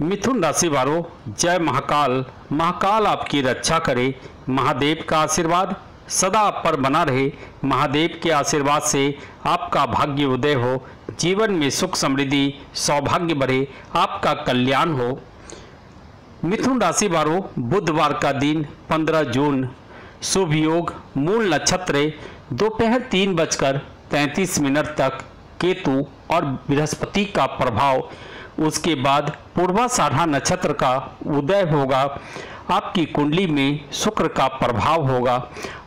मिथुन राशि वालों, जय महाकाल। महाकाल आपकी रक्षा करे। महादेव का आशीर्वाद सदा आप पर बना रहे। महादेव के आशीर्वाद से आपका भाग्य उदय हो। जीवन में सुख समृद्धि, सौभाग्य बढ़े। आपका कल्याण हो। मिथुन राशि वालों, बुधवार का दिन 15 जून। शुभ योग, मूल नक्षत्र, दोपहर तीन बजकर तैंतीस मिनट तक केतु और बृहस्पति का प्रभाव। उसके बाद पूर्वा साढ़ा नक्षत्र का उदय होगा। आपकी कुंडली में शुक्र का प्रभाव होगा।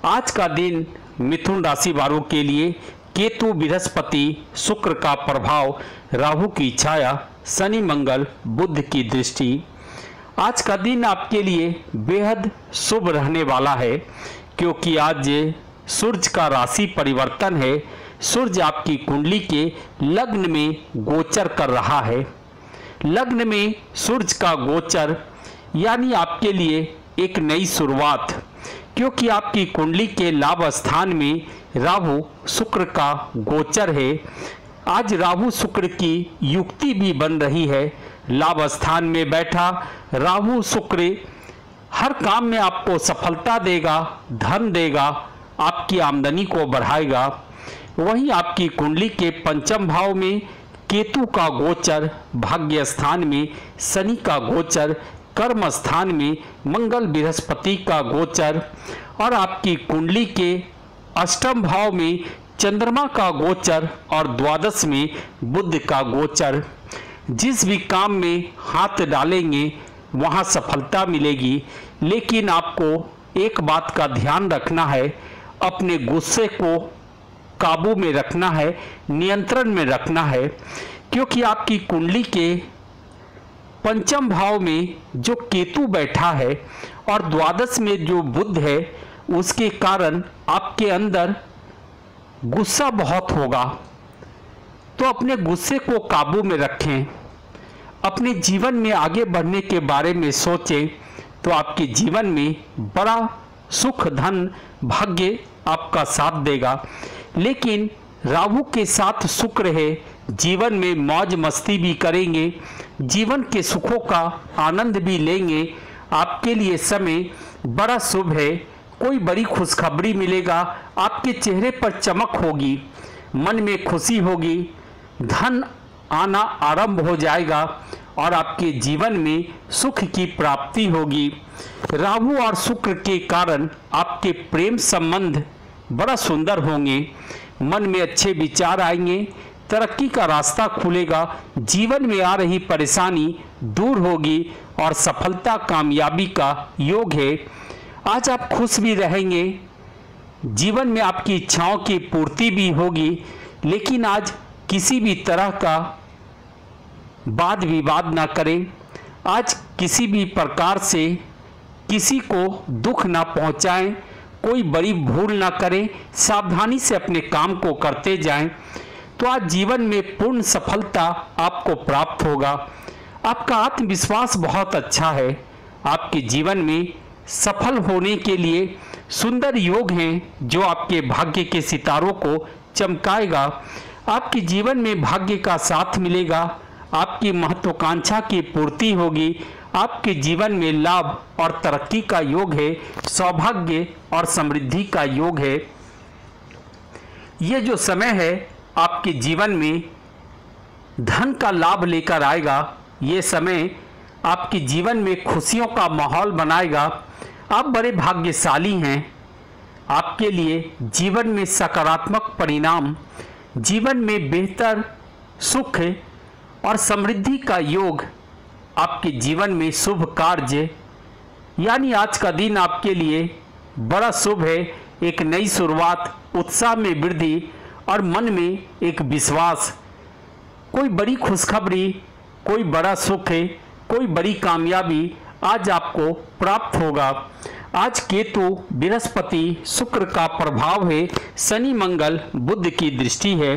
आज का दिन मिथुन राशि वालों के लिए केतु बृहस्पति शुक्र का प्रभाव, राहु की छाया, शनि मंगल बुद्ध की दृष्टि। आज का दिन आपके लिए बेहद शुभ रहने वाला है, क्योंकि आज सूर्य का राशि परिवर्तन है। सूर्य आपकी कुंडली के लग्न में गोचर कर रहा है। लग्न में सूर्य का गोचर, यानी आपके लिए एक नई शुरुआत। क्योंकि आपकी कुंडली के लाभ स्थान में राहु शुक्र का गोचर है, आज राहु शुक्र की युक्ति भी बन रही है। लाभ स्थान में बैठा राहु शुक्र हर काम में आपको सफलता देगा, धन देगा, आपकी आमदनी को बढ़ाएगा। वहीं आपकी कुंडली के पंचम भाव में केतु का गोचर भाग्य स्थान में, शनि का गोचर कर्म स्थान में, मंगल बृहस्पति का गोचर और आपकी कुंडली के अष्टम भाव में चंद्रमा का गोचर और द्वादश में बुद्ध का गोचर। जिस भी काम में हाथ डालेंगे, वहाँ सफलता मिलेगी। लेकिन आपको एक बात का ध्यान रखना है, अपने गुस्से को काबू में रखना है, नियंत्रण में रखना है, क्योंकि आपकी कुंडली के पंचम भाव में जो केतु बैठा है और द्वादश में जो बुद्ध है, उसके कारण आपके अंदर गुस्सा बहुत होगा। तो अपने गुस्से को काबू में रखें। अपने जीवन में आगे बढ़ने के बारे में सोचें तो आपके जीवन में बड़ा सुख, धन, भाग्य आपका साथ देगा। लेकिन राहु के साथ शुक्र है जीवन में मौज मस्ती भी करेंगे, जीवन के सुखों का आनंद भी लेंगे। आपके लिए समय बड़ा शुभ है। कोई बड़ी खुशखबरी मिलेगा, आपके चेहरे पर चमक होगी, मन में खुशी होगी, धन आना आरंभ हो जाएगा और आपके जीवन में सुख की प्राप्ति होगी। राहु और शुक्र के कारण आपके प्रेम संबंध बड़ा सुंदर होंगे, मन में अच्छे विचार आएँगे, तरक्की का रास्ता खुलेगा, जीवन में आ रही परेशानी दूर होगी और सफलता कामयाबी का योग है। आज आप खुश भी रहेंगे, जीवन में आपकी इच्छाओं की पूर्ति भी होगी, लेकिन आज किसी भी तरह का वाद विवाद ना करें। आज किसी भी प्रकार से किसी को दुख ना पहुंचाएँ कोई बड़ी भूल ना करें, सावधानी से अपने काम को करते जाएँ। तो आज जीवन में पूर्ण सफलता आपको प्राप्त होगा। आपका आत्मविश्वास बहुत अच्छा है। आपके जीवन में सफल होने के लिए सुंदर योग हैं जो आपके भाग्य के सितारों को चमकाएगा। आपके जीवन में भाग्य का साथ मिलेगा। आपकी महत्वाकांक्षा की पूर्ति होगी। आपके जीवन में लाभ और तरक्की का योग है, सौभाग्य और समृद्धि का योग है। ये जो समय है, आपके जीवन में धन का लाभ लेकर आएगा। ये समय आपके जीवन में खुशियों का माहौल बनाएगा। आप बड़े भाग्यशाली हैं। आपके लिए जीवन में सकारात्मक परिणाम, जीवन में बेहतर सुख और समृद्धि का योग आपके जीवन में शुभ कार्य, यानी आज का दिन आपके लिए बड़ा शुभ है। एक नई शुरुआत उत्साह में वृद्धि और मन में एक विश्वास। कोई बड़ी खुशखबरी, कोई बड़ा सुख है, कोई बड़ी कामयाबी आज आपको प्राप्त होगा। आज केतु, बृहस्पति, शुक्र का प्रभाव है। शनि मंगल बुद्ध की दृष्टि है।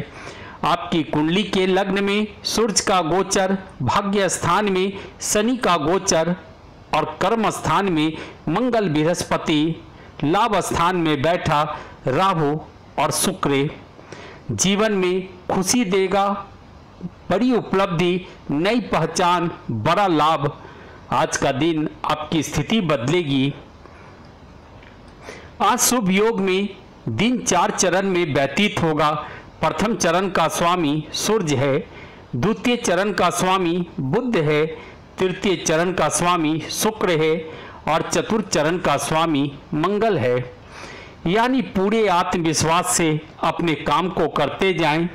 आपकी कुंडली के लग्न में, सूर्य का गोचर, भाग्य स्थान में, शनि का गोचर और कर्म स्थान में मंगल बृहस्पति, लाभ स्थान में बैठा राहु और शुक्र जीवन में खुशी देगा। बड़ी उपलब्धि, नई पहचान, बड़ा लाभ। आज का दिन आपकी स्थिति बदलेगी। आज शुभ योग में दिन चार चरण में व्यतीत होगा। प्रथम चरण का स्वामी सूर्य है, द्वितीय चरण का स्वामी बुद्ध है, तृतीय चरण का स्वामी शुक्र है और चतुर्थ चरण का स्वामी मंगल है। यानी पूरे आत्मविश्वास से अपने काम को करते जाएँ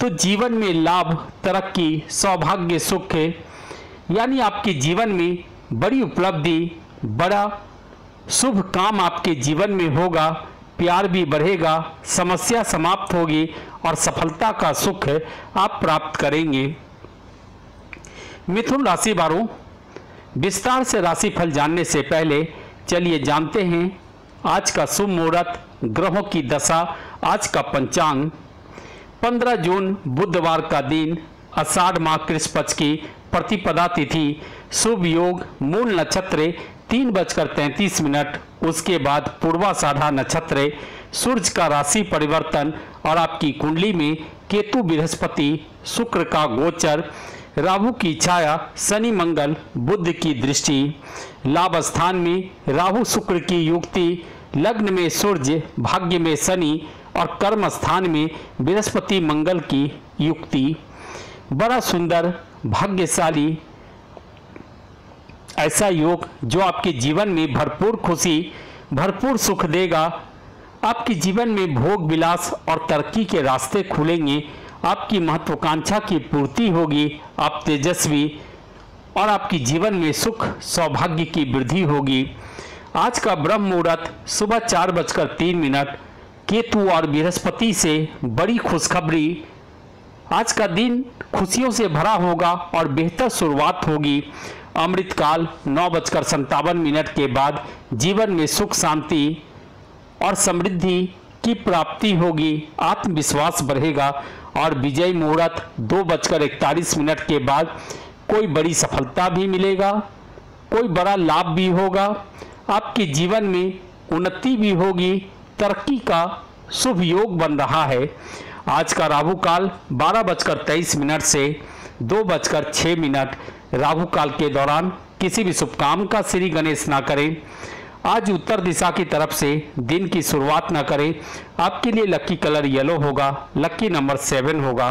तो जीवन में लाभ, तरक्की, सौभाग्य, सुख है। यानी आपके जीवन में बड़ी उपलब्धि, बड़ा शुभ काम आपके जीवन में होगा। प्यार भी बढ़ेगा, समस्या समाप्त होगी और सफलता का सुख आप प्राप्त करेंगे। मिथुन राशि वालों, विस्तार से राशिफल जानने से पहले चलिए जानते हैं, आज का शुभ मुहूर्त, ग्रहों की दशा, आज का पंचांग। 15 जून, बुधवार का दिन अषाढ़ माह कृष्ण पक्ष की प्रतिपदा तिथि, शुभ योग, मूल नक्षत्र, तीन बजकर तैंतीस मिनट। उसके बाद पूर्वाषाढ़ा नक्षत्र, सूर्य का राशि परिवर्तन और आपकी कुंडली में केतु बृहस्पति, शुक्र का गोचर, राहु की छाया, शनि मंगल बुद्ध की दृष्टि लाभ स्थान में राहु शुक्र की युक्ति, लग्न में सूर्य, भाग्य में शनि और कर्म स्थान में बृहस्पति मंगल की युक्ति। बड़ा सुंदर, भाग्यशाली ऐसा योग जो आपके जीवन में भरपूर खुशी, भरपूर सुख देगा। आपके जीवन में भोग विलास और तरक्की के रास्ते खुलेंगे। आपकी महत्वाकांक्षा की पूर्ति होगी। आप तेजस्वी और आपकी जीवन में सुख, सौभाग्य की वृद्धि होगी। आज का ब्रह्म मुहूर्त सुबह चार बजकर तीन मिनट, केतु और बृहस्पति से बड़ी खुशखबरी। आज का दिन खुशियों से भरा होगा और बेहतर शुरुआत होगी। अमृतकाल नौ बजकर संतावन मिनट के बाद जीवन में सुख, शांति और समृद्धि की प्राप्ति होगी, आत्मविश्वास बढ़ेगा और विजय मुहूर्त दो बजकर इकतालीस मिनट के बाद कोई बड़ी सफलता भी मिलेगा, कोई बड़ा लाभ भी होगा, आपके जीवन में उन्नति भी होगी, तरक्की का शुभ योग बन रहा है। आज का राहु काल बारह बजकर तेईस मिनट से दो बजकर छः मिनट। राहु काल के दौरान किसी भी शुभ काम का श्री गणेश ना करें। आज उत्तर दिशा की तरफ़ से दिन की शुरुआत ना करें। आपके लिए लक्की कलर येलो होगा लक्की नंबर सेवन होगा।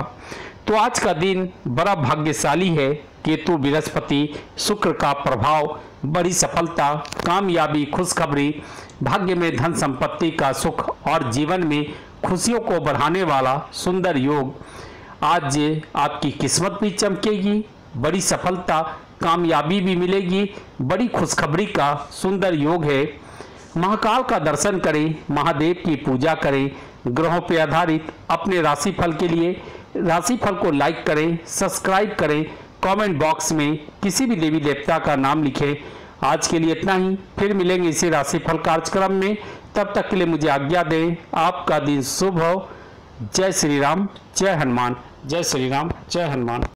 तो आज का दिन बड़ा भाग्यशाली है। केतु बृहस्पति, शुक्र का प्रभाव, बड़ी सफलता, कामयाबी, खुशखबरी, भाग्य में धन संपत्ति का सुख और जीवन में खुशियों को बढ़ाने वाला सुंदर योग। आज आपकी किस्मत भी चमकेगी। बड़ी सफलता, कामयाबी भी मिलेगी। बड़ी खुशखबरी का सुंदर योग है। महाकाल का दर्शन करें, महादेव की पूजा करें। ग्रहों पर आधारित अपने राशिफल के लिए राशिफल को लाइक करें, सब्सक्राइब करें, कमेंट बॉक्स में किसी भी देवी देवता का नाम लिखें। आज के लिए इतना ही। फिर मिलेंगे इसी राशिफल कार्यक्रम में। तब तक के लिए मुझे आज्ञा दें। आपका दिन शुभ हो। जय श्री राम, जय हनुमान, जय श्री राम, जय हनुमान।